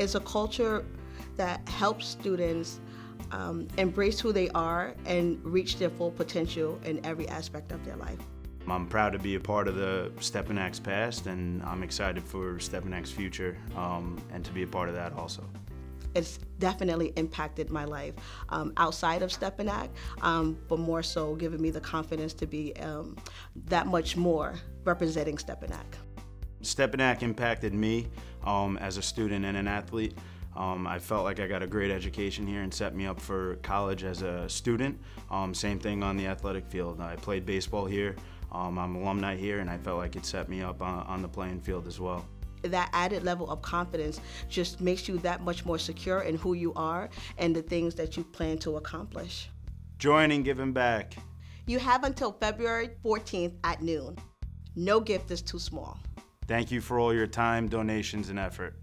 It's a culture that helps students um, embrace who they are and reach their full potential in every aspect of their life. I'm proud to be a part of the Stepinac's past and I'm excited for Stepinac's future um, and to be a part of that also. It's definitely impacted my life um, outside of Stepinac, um, but more so giving me the confidence to be um, that much more representing Stepinac. Stepinac impacted me um, as a student and an athlete. Um, I felt like I got a great education here and set me up for college as a student. Um, same thing on the athletic field. I played baseball here. Um, I'm an alumni here and I felt like it set me up on, on the playing field as well that added level of confidence just makes you that much more secure in who you are and the things that you plan to accomplish. Joining Giving Back. You have until February 14th at noon. No gift is too small. Thank you for all your time, donations, and effort.